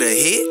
get a hit.